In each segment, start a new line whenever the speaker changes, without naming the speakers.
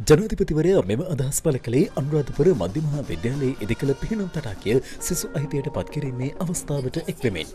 ජනාධිපතිවරයා මෙම අදහස් පල කළේ අනුරාධපුර මධ්‍යමහා විද්‍යාලයේ ඉදිකළ පිහිනම් තටාකය සිසු අහිතයට පත්කිරීමේ අවස්ථාවට එක්වෙමින්.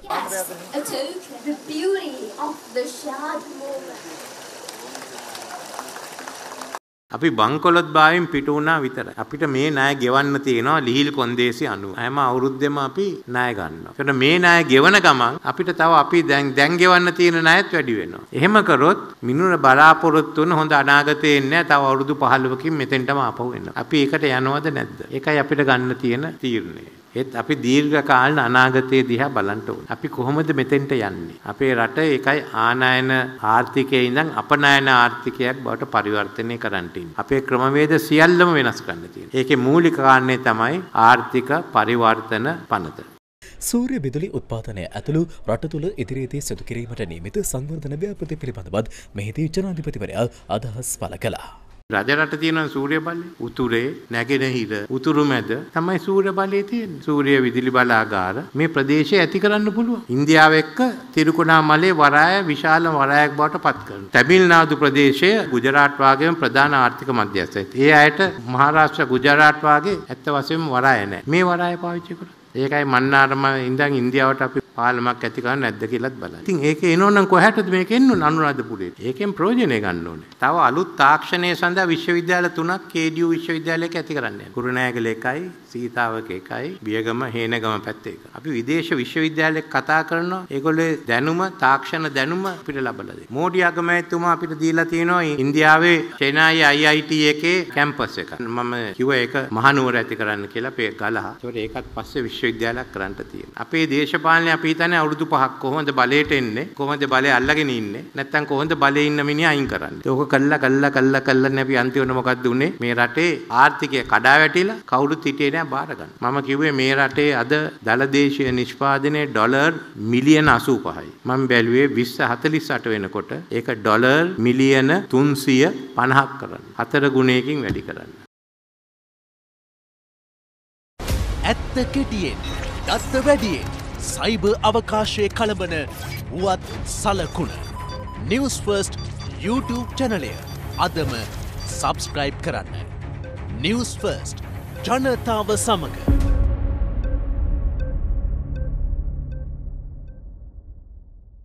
අපි බංකොලොත් භාවයෙන් පිටු වුණා විතරයි. අපිට මේ ණය ගෙවන්න තියෙනවා ලිහිල් කොන්දේසි 90. හැම අවුරුද්දෙම අපි ණය ගන්නවා. ඒකට මේ ණය ගෙවන ගමන් අපිට තව අපි දැන් දැන් ගෙවන්න තියෙන ණයත් වැඩි වෙනවා. එහෙම කරොත් මිනුර බලාපොරොත්තු වෙන හොඳ අනාගතේ ඉන්නේ තව අවුරුදු 15කින් මෙතෙන්ටම ආපහු එනවා. අපි ඒකට යනවද නැද්ද? ඒකයි අපිට ගන්න තියෙන තීරණය. ඒත් අපි දීර්ඝ කාලන අනාගතයේ දිහා බලන්න ඕනේ. අපි කොහොමද මෙතෙන්ට යන්නේ? අපේ රට ඒකයි ආනයන ආර්ථිකයේ ඉඳන් අපනයන ආර්ථිකයක් බවට පරිවර්තනය කරන්න තියෙන්නේ. අපේ ක්‍රමවේද සියල්ලම වෙනස් කරන්න තියෙනවා. ඒකේ මූලික කාරණේ තමයි ආර්ථික පරිවර්තන පනත.
සූර්ය බිදුලි උත්පාදනය ඇතුළු රට තුළ ඉදිරියේදී සිදු කිරීමට නියමිත සංවර්ධන ව්‍යාපෘති පිළිබඳවත් මෙහිදී ජනාධිපතිවරයා අදහස් පළ කළා.
රජරට තියෙන සූර්ය බලය උතුරේ නැගෙනහිර උතුරු මැද තමයි සූර්ය බලය තියෙන්නේ. සූර්ය විදුලි බලාගාර මේ ප්‍රදේශය ඇති කරන්න පුළුවන්. ඉන්දියාව එක්ක තිරුකුණාමලේ වරාය විශාල වරායක් බවට පත් කරනවා. තමිල්නාඩු ප්‍රදේශය ගුජරාට් වාගේම ප්‍රධාන ආර්ථික මධ්‍යස්ථයි. ඒ අයට මහාරාෂ්ට්‍ර ගුජරාට් වාගේ ඇත්ත වශයෙන්ම වරාය නැහැ. මේ වරාය පාවිච්චි කරා. ඒකයි මන්නාරම ඉඳන් ඉන්දියාවට අපි පාලමක් ඇති කරන්නේ නැද්ද කියලාත් බලන්න. ඉතින් ඒක එනෝනම් කොහටද මේක එන්න ඕන අනුරාධපුරේට. ඒකෙන් ප්‍රයෝජනය ගන්න ඕනේ. තව අලුත් තාක්ෂණය සඳහා විශ්වවිද්‍යාල තුනක් KDU විශ්වවිද්‍යාලයක ඇති කරන්න යනවා. කුරුණෑගල එකයි, සීතාවක එකයි, බියගම හේනගම පැත්තේ එක. අපි විදේශ විශ්වවිද්‍යාලයක කතා කරනවා. ඒගොල්ලෝ දැනුම, තාක්ෂණ දැනුම අපිට ලබලා දෙනවා. මෝඩි අගමැතිතුමා අපිට දීලා තියෙනවා ඉන්දියාවේ චෙනයි IIT එකේ කැම්පස් එක. මම කිව්වා ඒක මහනුවර ඇති කරන්න කියලා අපේ ගලහ. ඒකත් පස්සේ විශ්වවිද්‍යාලයක් කරන්න තියෙනවා. අපේ දේශපාලනේ අපි හිතන්නේ අවුරුදු පහක් කොහොමද බලයට එන්නේ කොහොමද බලය අල්ලගෙන ඉන්නේ නැත්නම් කොහොමද බලේ ඉන්න මිනිහා අයින් කරන්නේ? ඒක කළා කළා කළා කළා නැපි අන්තිමට මොකද්ද උනේ? මේ රටේ ආර්ථිකය කඩා වැටිලා කවුරුත් හිටියේ නෑ බාර ගන්න. මම කිව්වේ මේ රටේ අද දලදේශීය නිෂ්පාදනය ඩොලර් මිලියන 85යි මම බැලුවේ 2048 වෙනකොට ඒක ඩොලර් මිලියන 350ක් කරන්න හතර ගුණයකින් වැඩි කරන්න.
ඇත්ත කෙටියෙන් දත්ත වැඩියෙන් සයිබ අවකාශය කළඹන වුවත් සලකුණ නිවස් ෆර්ස්ට් YouTube චැනලය අදම සබස්ක්‍රයිබ් කරන්න. නිවස් ෆර්ස්ට් ජනතාව සමඟ